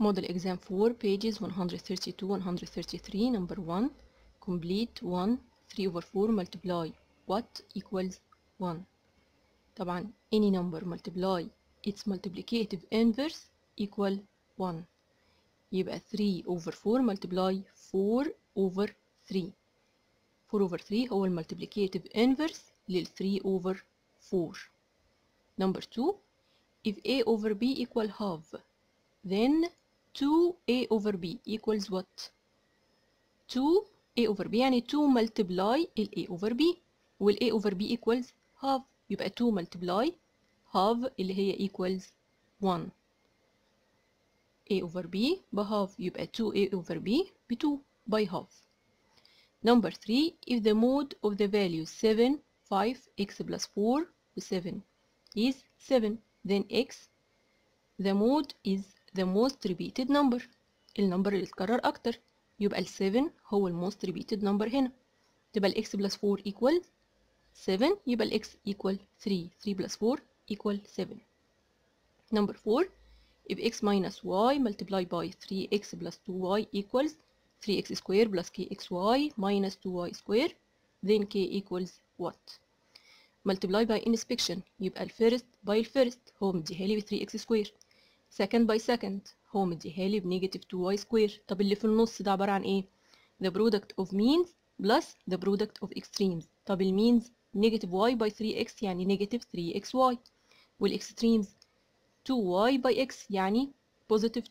Model exam 4 pages 132 133 number 1 complete 1 3 over 4 multiply what equals 1 طبعا any number multiply its multiplicative inverse equal 1 يبقى 3 over 4 multiply 4 over 3 4 over 3 هو المultiplicative inverse لل 3 over 4 number 2 if a over b equal half then 2a over b equals what 2a over b يعني 2 multiply ال a over b وال a over b equals half يبقى 2 multiply half اللي هي equals 1 a over b بhalf يبقى 2a over b ب 2 by half number 3 if the mode of the values 7 5 x plus 4 7 is 7 then x the mode is the most repeated number النمبر اللي اتكرر اكتر يبقى ال 7 هو ال most repeated number هنا تبقى ال x plus 4 equal 7 يبقى ال x equal 3 3 plus 4 equal 7 number 4 if x minus y multiplied by 3x plus 2y equals 3x square plus kxy minus 2y square then k equals what multiply by inspection يبقى الفيرست by الفيرست هو مديها لي ب 3x square Second by second. هو مديها لي ب negative 2y square طب اللي في النص ده عبارة عن إيه? The product of means plus the product of extremes. طب ال means negative y by 3x يعني negative 3xy وال extremes 2y by x يعني positive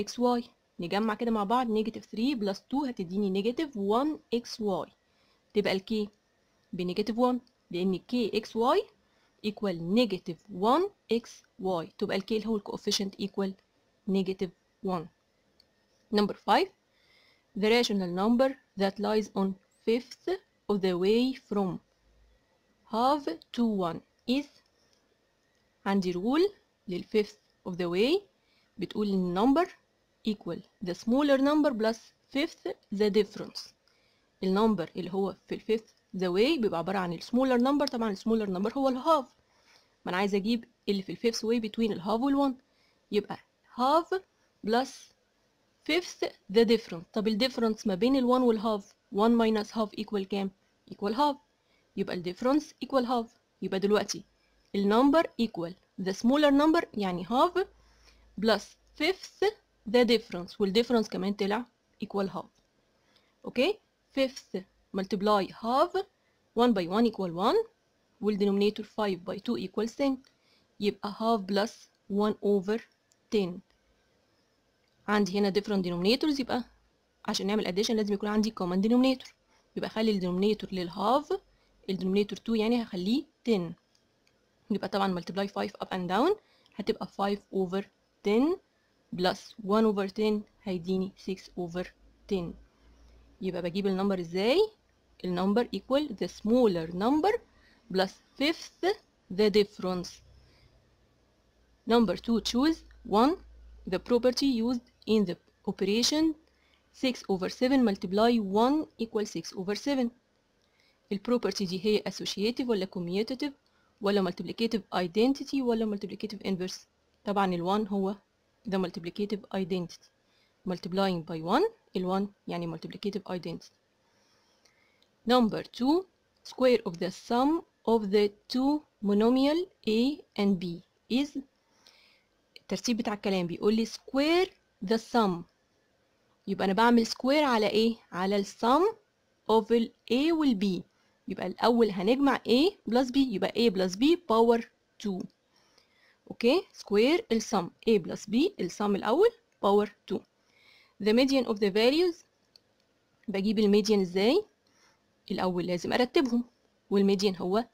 2xy نجمع كده مع بعض negative 3 plus 2 هتديني negative 1xy تبقى الكي بنيجاتيف 1 لأن kxy equal negative 1xy تبقى الكي اللي هو الكوفيشنت equal negative 1 number 5 the rational number that lies on fifth of the way from half to 1 is عندي rule للfifth of the way بتقول ان number equal the smaller number plus fifth the difference النمبر اللي هو في الفيفث the way بيبقى عبارة عن السمولر نمبر طبعا السمولر نمبر هو الهاف ما أنا عايزة أجيب اللي في ال fifth way between ال half وال one يبقى half plus fifth the difference طب ال difference ما بين ال one وال half 1 minus half equal كام equal half يبقى ال difference equal half يبقى دلوقتي ال number equal the smaller number يعني half plus fifth the difference وال difference كمان طلع equal half okay fifth multiply half 1 by 1 equal 1 وال denominator 5 by 2 equal 10 يبقى half plus 1 over 10 عندي هنا different denominators يبقى عشان نعمل addition لازم يكون عندي common denominator. يبقى خلي ال denominator لل half ال denominator 2 يعني هخليه 10 يبقى طبعا multiply 5 up and down هتبقى 5 over 10 plus 1 over 10 هيديني 6 over 10 يبقى بجيب ال number إزاي؟ ال number equal the smaller number plus fifth the difference number 2 choose 1 the property used in the operation 6 over 7 multiply 1 equal 6 over 7 البروبرتي دي هي associative ولا commutative ولا multiplicative identity ولا multiplicative inverse طبعا ال1 هو the multiplicative identity multiplying by 1 ال1 يعني multiplicative identity number 2 square of the sum of the two monomial a and b is الترتيب بتاع الكلام بيقول لي square the sum. يبقى أنا بعمل square على إيه على السم of ال a وال b. يبقى الأول هنجمع a plus b يبقى a plus b power 2 أوكي square السم a plus b السم الأول power 2 the median of the values بجيب ال median إزاي؟ الأول لازم أرتبهم. وال median هو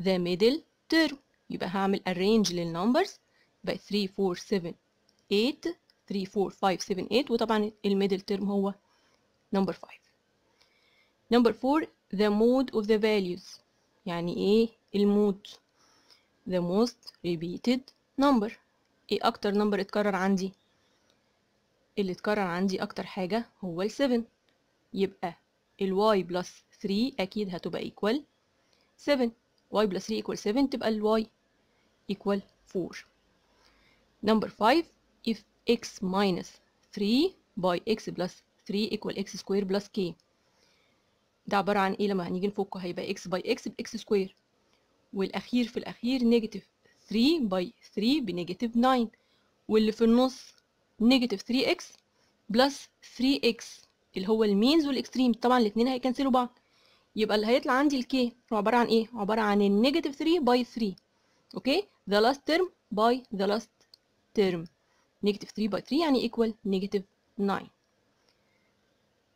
the middle term. يبقى هعمل arrange لل numbers يبقى 3 4 7 8 3 4 5 7 8 وطبعا ال middle term هو number 5 number 4 the mode of the values. يعني إيه ال mode the most repeated number. إيه أكتر number اتكرر عندي؟ اللي اتكرر عندي أكتر حاجة هو ال 7 يبقى ال y plus 3 أكيد هتبقى equal 7 y plus 3 equal 7 تبقى ال y equal 4 number 5 if x minus 3 by x plus 3 equal x square plus k. ده عبارة عن إيه؟ لما هنيجي نفكه هيبقى x by x ب x square والأخير في الأخير negative 3 by 3 ب negative 9 واللي في النص negative 3x plus 3x اللي هو ال means وال extreme. طبعا الاثنين هي cancel وا بعض. يبقى اللي هيطلع عندي ال k هو عبارة عن إيه؟ عبارة عن ال negative 3 by 3 okay the last term by the last term negative 3 by 3 يعني equal negative 9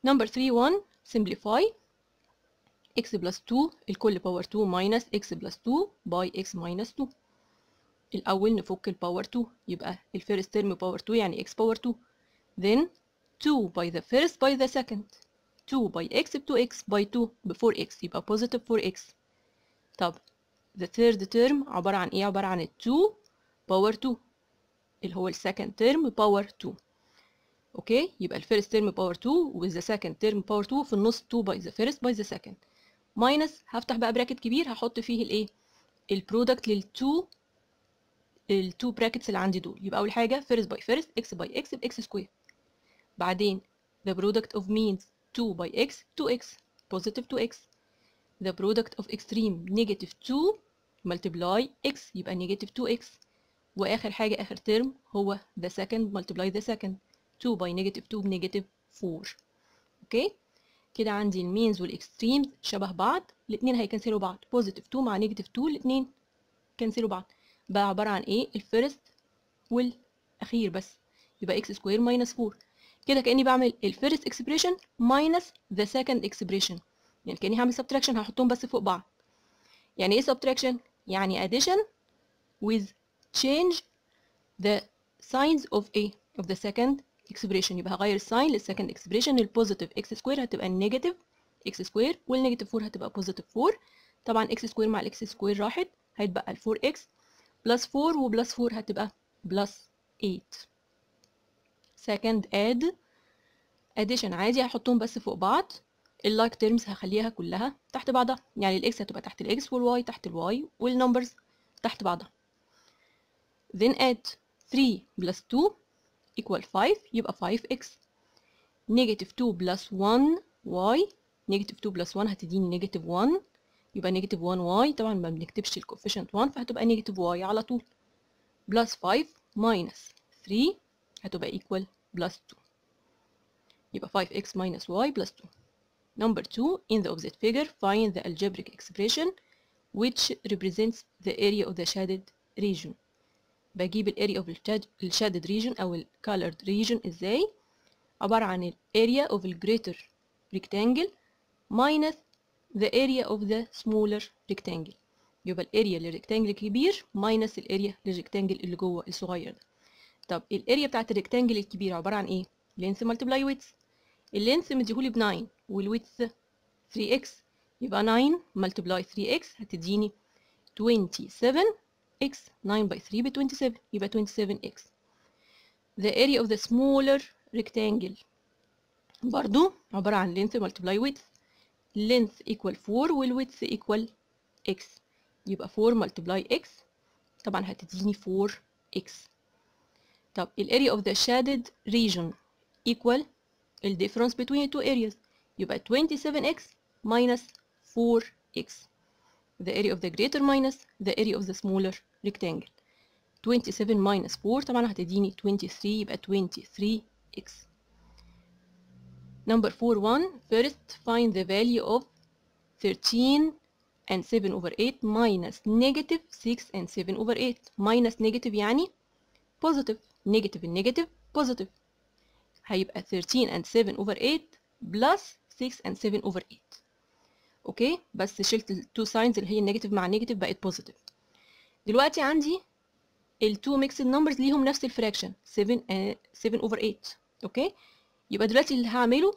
number 3 1 simplify x plus 2 الكل باور 2 minus x plus 2 by x minus 2 الأول نفك ال power 2 يبقى ال first term power 2 يعني x باور 2 then 2 by the first by the second 2 by x ب 2x by 2 ب 4x يبقى positive 4x طب the third term عبارة عن إيه؟ عبارة عن 2 power 2 اللي هو ال second term power 2 okay يبقى ال first term power 2 with the second term power 2 في النص 2 by the first by the second. minus هفتح بقى bracket كبير هحط فيه الايه ال product لل two ال two brackets اللي عندي دول. يبقى أول حاجة first by first x by x ب x square بعدين the product of means 2 by x 2x positive 2x the product of extreme negative 2 multiply x يبقى negative 2x وآخر حاجة آخر term هو the second multiply the second. 2 by negative 2 ب negative 4 okay كده عندي ال means وال extremes شبه بعض. الاثنين هي cancel وا بعض. positive 2 مع negative 2 الاثنين cancel وا بعض. بقى عبارة عن إيه؟ ال first والأخير بس. يبقى x square minus 4 كده كأني بعمل ال first expression minus the second expression يعني كأني هعمل subtraction هحطهم بس فوق بعض. يعني إيه subtraction يعني addition with change the signs of a of the second expression. يبقى هغير ال sign لل second expression ال positive x square هتبقى ال negative x square وال negative 4 هتبقى positive 4 طبعا x square مع ال x square راحت هيتبقى ال 4 x plus 4 و plus 4 هتبقى plus 8 second add addition عادي هحطهم بس فوق بعض. ال like terms هخليها كلها تحت بعضها. يعني ال x هتبقى تحت ال x وال y تحت ال y وال numbers تحت بعضها. Then add 3 plus 2 equal 5 يبقى 5x negative 2 plus 1 y. Negative 2 plus 1 هتديني negative 1 يبقى negative 1 y. طبعا ما بنكتبش الكوفيشنت 1 فهتبقى negative y على طول. Plus 5 minus 3 هتبقى equal plus 2 يبقى 5x minus y plus 2 number 2 in the opposite figure find the algebraic expression which represents the area of the shaded region بجيب ال area of the shaded region أو ال colored region إزاي عبارة عن ال area of the greater rectangle minus the area of the smaller rectangle يبقى ال area لل rectangle الكبير minus ال area لل rectangle اللي جوه الصغير ده طب ال area بتاعت ال rectangle الكبيرة عبارة عن إيه؟ length multiply width ال length مديهولي ب 9 وال width 3x يبقى 9 ملتبلاي 3x هتديني 27x 9 by 3 ب 27 يبقى 27x the area of the smaller rectangle برضو عبارة عن length multiply width length equal 4 والwidth equal x يبقى 4 multiply x. طبعا هتديني 4x طب ال area of the shaded region equal ال difference between the two areas يبقى 27x minus 4x the area of the greater minus the area of the smaller rectangle 27 minus 4 طبعا هتديني 23 يبقى 23x number 4 1 first find the value of 13 and 7 over 8 minus negative 6 and 7 over 8 minus negative يعني positive Negative negative positive. هيبقى 13 and 7 over 8 plus 6 and 7 over 8 okay بس شلت ال two signs اللي هي ال negative مع ال negative بقت positive دلوقتي عندي ال two mixed numbers ليهم نفس ال fraction 7 uh, 7 over 8 okay يبقى دلوقتي اللي هعمله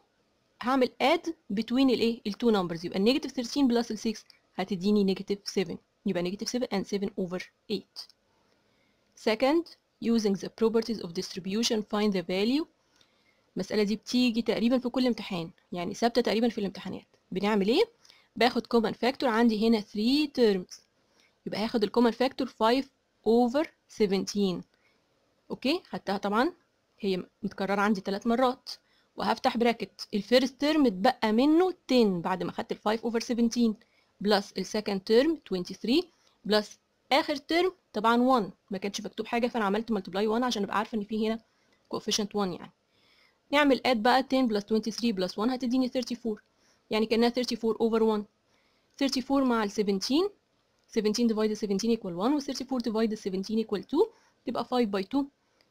هعمل add between الايه ال two numbers يبقى ال negative 13 plus ال 6 هتديني negative 7 يبقى negative 7 and 7 over 8 second using the properties of distribution find the value. المسألة دي بتيجي تقريبا في كل امتحان يعني ثابتة تقريبا في الامتحانات. بنعمل إيه؟ باخد common factor عندي هنا 3 terms. يبقى هاخد ال common factor 5 over 17 okay؟ خدتها طبعا. هي متكررة عندي ثلاث مرات. وهفتح bracket ال first term اتبقى منه 10 بعد ما خدت ال 5 over 17 plus ال second term 23 plus آخر term طبعا 1 ما كانش مكتوب حاجة فأنا عملت multiply 1 عشان أبقى عارفة إن في هنا coefficient 1 يعني. نعمل add بقى 10 plus 23 plus 1 هتديني 34 يعني كأنها 34 over 1 34 مع ال 17 17 divided 17 equal 1 و 34 divided 17 equal 2 تبقى 5 by 2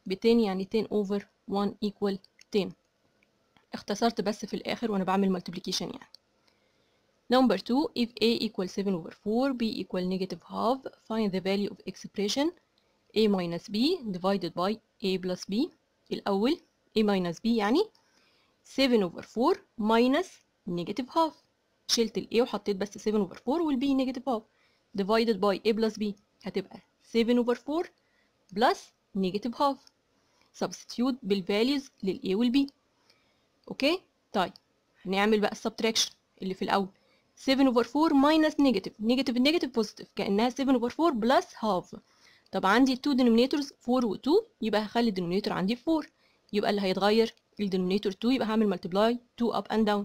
ب 10 يعني 10 over 1 equal 10 اختصرت بس في الآخر وأنا بعمل multiplication يعني. Number 2 if a equals 7 over 4 b equal negative half find the value of expression a minus b divided by a plus b الأول a minus b يعني 7 over 4 minus negative half شلت ال a وحطيت بس 7 over 4 وال b negative half divided by a plus b هتبقى 7 over 4 plus negative half substitute بال values لل a وال b okay طيب هنعمل بقى ال subtraction اللي في الأول 7 over 4 minus negative. Negative negative positive. كأنها 7 over 4 plus half. طب عندي 2 denominators 4 و 2 يبقى هخلي ال denominator عندي 4 يبقى اللي هيتغير ال denominator 2 يبقى هعمل multiply 2 up and down.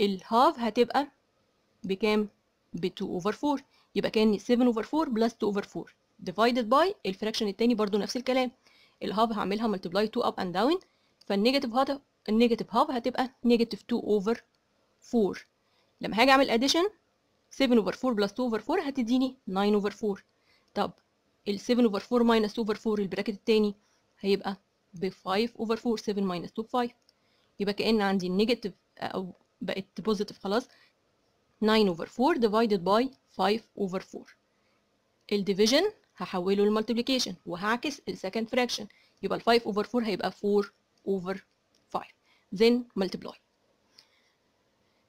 ال half هتبقى بكام؟ ب 2 over 4 يبقى كأني 7 over 4 plus 2 over 4 divided by ال fraction التاني برضو نفس الكلام. ال half هعملها multiply 2 up and down. فال negative half ال negative half هتبقى negative 2 over 4 لما هاجي اعمل addition 7 over 4 plus 2 over 4 هتديني 9 over 4 طب ال 7 over 4 minus 2 over 4 ال bracket التاني هيبقى ب 5 over 4 7 minus 2 5 يبقى كأن عندي ال negative أو بقت positive خلاص. 9 over 4 divided by 5 over 4 ال division هحوله لل multiplication وهعكس ال second fraction يبقى ال 5 over 4 هيبقى 4 over 5 then multiply.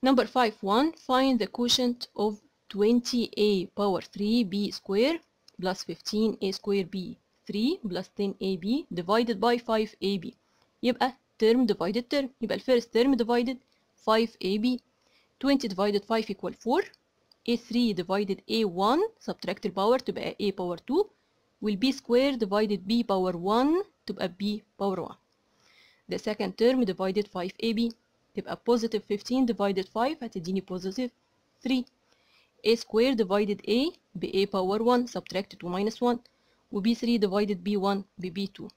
number 5 1 find the quotient of 20a power 3b square plus 15a square b 3 plus 10ab divided by 5ab يبقى term divided term يبقى الفيرست term divided 5ab 20 divided 5 equal 4 a3 divided a1 subtract الباور تبقى a power 2 will b square divided b power 1 تبقى b power 1 the second term divided 5ab تبقى positive 15 divided 5 هتديني positive 3 a square divided a ب a power 1 subtract 2 minus 1 و b3 divided b1 ب b2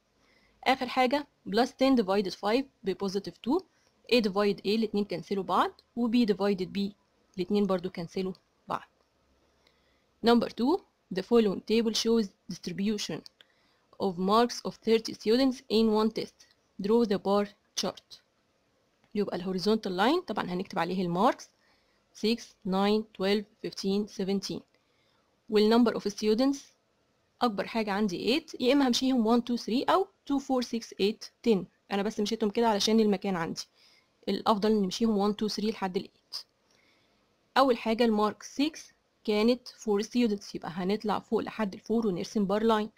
آخر حاجة plus 10 divided 5 ب positive 2 a divide a الاتنين كنسلوا بعض و b divided b الاتنين برضو كنسلوا بعض number 2 the following table shows distribution of marks of 30 students in one test draw the bar chart يبقى ال horizontal line طبعا هنكتب عليه الماركس 6 9 12 15 17 وال number of students أكبر حاجة عندي 8 يا إما همشيهم 1 2 3 أو 2 4 6 8 10 أنا بس مشيتهم كده علشان المكان عندي. الأفضل نمشيهم 1 2 3 لحد ال 8 أول حاجة ال mark 6 كانت 4 students يبقى هنطلع فوق لحد ال 4 ونرسم bar line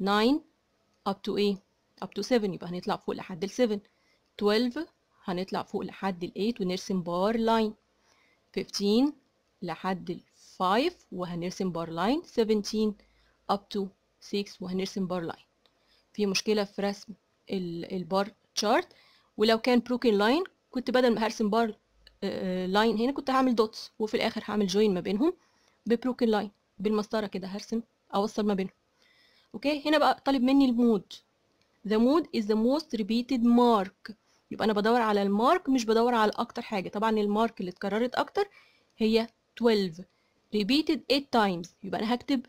9 up to إيه up to 7 يبقى هنطلع فوق لحد ال 7 12 هنطلع فوق لحد ال 8 ونرسم bar line 15 لحد ال 5 وهنرسم bar line 17 up to 6 وهنرسم bar line في مشكلة في رسم ال bar chart ولو كان broken line كنت بدل ما هرسم bar line هنا كنت هعمل dots وفي الآخر هعمل join ما بينهم ب broken line بالمسطرة كده هرسم أوصل ما بينهم. okay؟ هنا بقى طالب مني ال mode. The mode is the most repeated mark. يبقى أنا بدور على ال mark مش بدور على أكتر حاجة. طبعا ال mark اللي اتكررت أكتر هي 12 repeated 8 times. يبقى أنا هكتب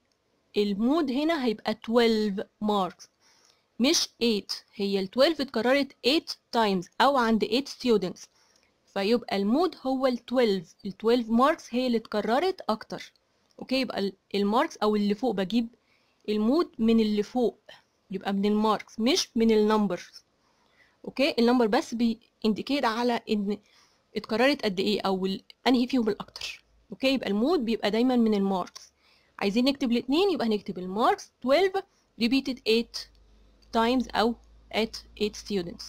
ال mode هنا هيبقى 12 marks. مش 8 هي ال 12 اتكررت 8 times أو عند 8 students. فيبقى ال mode هو ال 12 ال 12 marks هي اللي اتكررت أكتر. okay؟ يبقى ال marks أو اللي فوق. بجيب ال mode من اللي فوق. يبقى من ال marks مش من ال numbers okay؟ ال number بس بي indicate على إن اتكررت قد إيه أو أنهي فيهم الأكتر. okay؟ يبقى ال mode بيبقى دايما من ال marks. عايزين نكتب الاثنين يبقى هنكتب ال marks. 12 repeated 8 times أو at 8 students.